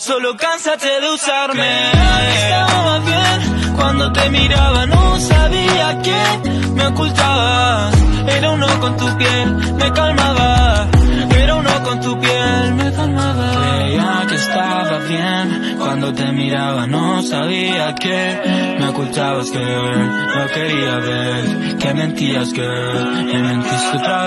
Solo cánsate de usarme. Estaba bien cuando te miraba, no sabía que me ocultabas. Era uno con tu piel, me calmaba. Era uno con tu piel, me calmaba. Creía que estaba bien cuando te miraba, no sabía que me ocultabas, que no quería ver. Que mentías, que me mentiste otra